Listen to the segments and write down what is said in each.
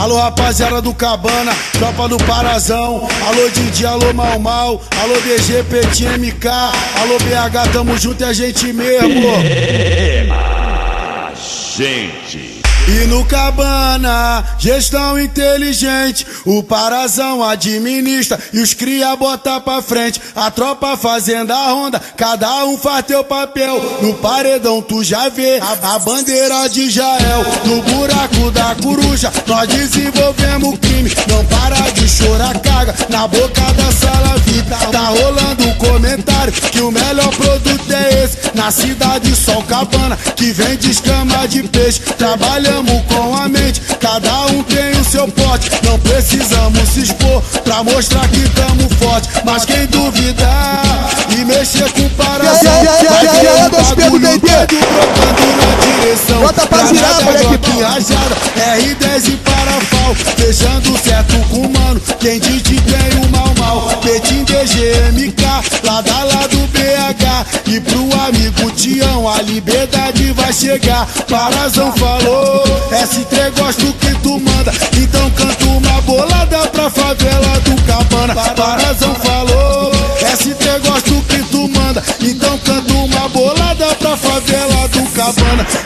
Alô rapaziada do Cabana, tropa do Parazão. Alô Didi, alô Mal Mal. Alô DG, MK. Alô BH, tamo junto é a gente mesmo. Gente. E no Cabana, gestão inteligente. O Parazão administra e os cria bota pra frente. A tropa fazendo a ronda, cada um faz teu papel. No paredão tu já vê a, bandeira de Jael. No buraco da coruja, nós desenvolvemos crime. Não para de chorar, caga na boca da sala vida. Tá rolando um comentário que o melhor produto. Na cidade Sol Cabana, que vende escama de peixe. Trabalhando Tamo com a mente, cada um tem o seu pote. Não precisamos se expor pra mostrar que tamo forte. Mas quem duvidar e mexer com paração, vai ver um bagulho doido. Bota pra girar, moleque. Rajada, R10 e parafal, deixando certo com mano. Quem diz que tem o mal mal, Petim DGMK, lado a lado BH. E pro amigo Tião, a liberdade vai chegar. Parazão falou. S3 gosto que tu manda, então canto uma bolada pra favela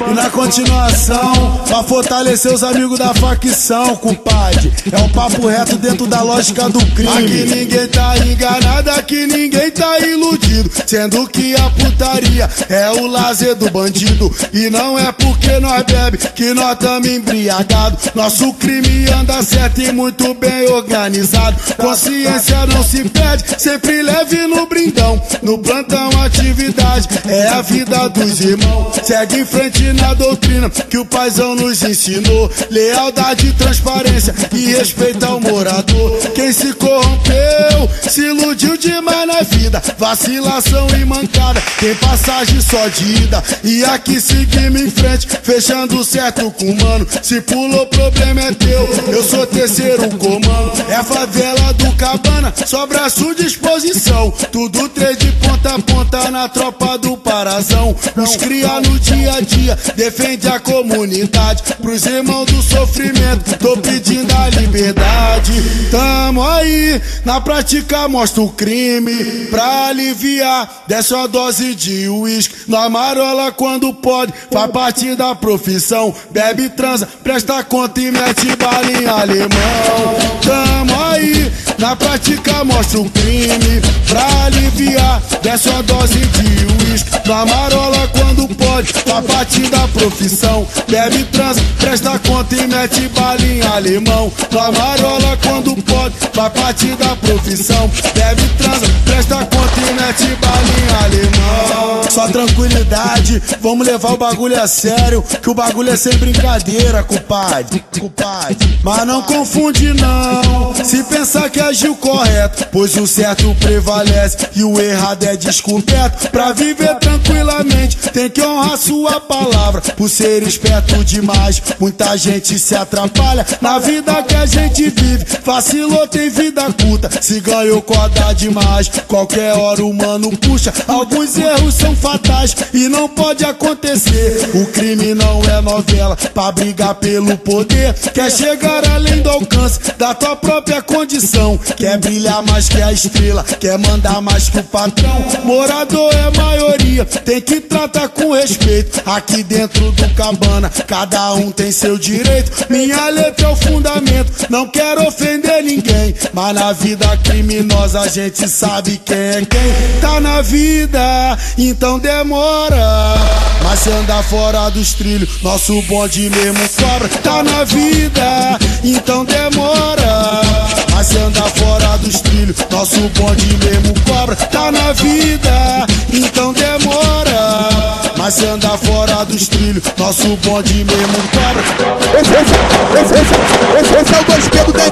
E na continuação, pra fortalecer os amigos da facção, compadre. É um papo reto dentro da lógica do crime. Aqui ninguém tá enganado, aqui ninguém tá iludido. Sendo que a putaria é o lazer do bandido. E não é porque nós bebe que nós tamo embriagado. Nosso crime anda certo e muito bem organizado. Consciência não se perde, sempre leve no brindão. No plantão, atividade é a vida dos irmãos. Segue em frente na doutrina que o paizão nos ensinou. Lealdade, transparência e respeito ao morador. Quem se corrompeu, se iludiu demais na vida. Vacilação e mancada, tem passagem só de ida. E aqui seguimos em frente, fechando certo com o mano. Se pulou, problema é teu. Eu sou terceiro comando. É favela do cabana, só braço disposição. Tudo três de ponta a ponta na tropa Os cria no dia a dia, defende a comunidade. Pros irmãos do sofrimento, tô pedindo a liberdade. Tamo aí, na prática mostra o crime. Pra aliviar, desce uma dose de uísque. Nós marola quando pode, faz parte da profissão. Bebe, transa, presta conta e mete bala em alemão. Tamo aí, na prática mostra o crime. Pra aliviar, desce uma dose de uísque. Nós marola quando pode, faz parte da profissão. Bebe, transa, presta conta e mete em alemão. Nós marola quando pode, faz parte da profissão. Bebe, transa, presta conta e mete em alemão. Só tranquilidade, vamos levar o bagulho a sério. Que o bagulho é sem brincadeira, compadre. compadre. Mas não confunde, não. Se pensar que agiu correto, pois o certo prevalece e o errado é descoberto. Pra viver tranquilamente, tem que honrar sua palavra. Por ser esperto demais, muita gente se atrapalha. Na vida que a gente vive, vacilou, tem vida curta. Se ganhou, corda demais. Qualquer hora o mano puxa. Alguns erros são fatais e não pode acontecer. O crime não é novela pra brigar pelo poder. Quer chegar além do alcance da tua própria condição. Quer brilhar mais que a estrela, quer mandar mais que o patrão. Morador é maioria, tem que tratar com respeito. Aqui dentro do cabana, cada um tem seu direito. Minha letra é o fundamento, não quero ofender ninguém. Mas na vida criminosa a gente sabe quem é quem. Tá na vida, então demora. Mas se andar fora dos trilhos, nosso bonde mesmo cobra. Tá na vida, então demora. Mas se andar fora dos trilhos, nosso bonde mesmo cobra. Tá na vida, então demora. Mas se andar fora dos trilhos, nosso bonde mesmo cobra. Esse, esse, esse, esse, esse, é o dois